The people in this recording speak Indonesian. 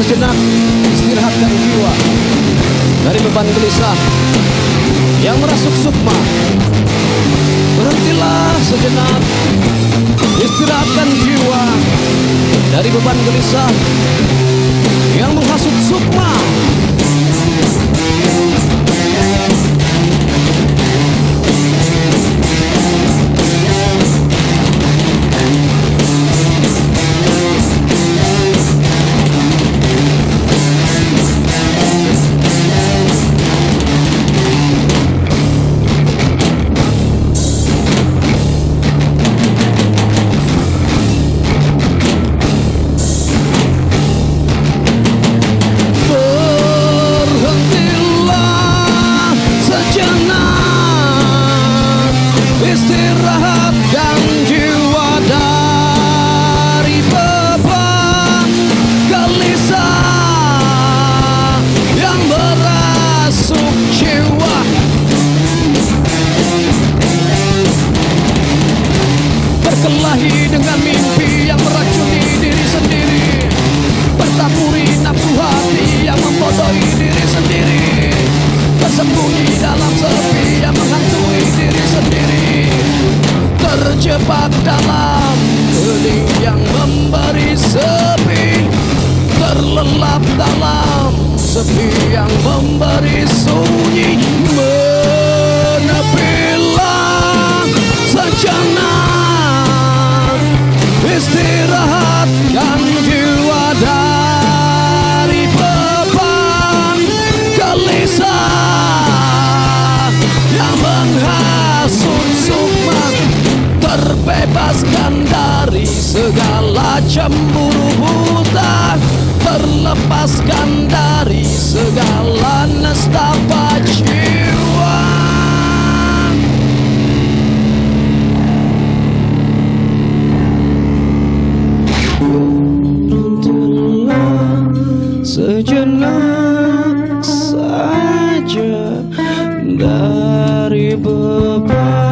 sejenak istirahatkan jiwa dari beban gelisah yang merasuk sukma. Berhentilah sejenak istirahatkan jiwa dari beban gelisah yang menghasut sukma. Istirahatkan jiwa dari beban gelisah Yang merasuk jiwa. Berkelahi dengan mimpi yang meracuni diri sendiri. Bertaburi nafsu hati yang membodohi diri sendiri. Bersembunyi dalam sepi yang sendiri Terjebak dalam geling yang memberi sepi Terlelap dalam sepi yang memberi sunyi Menepilah sejenak Istirahat Sejenak saja dari beban.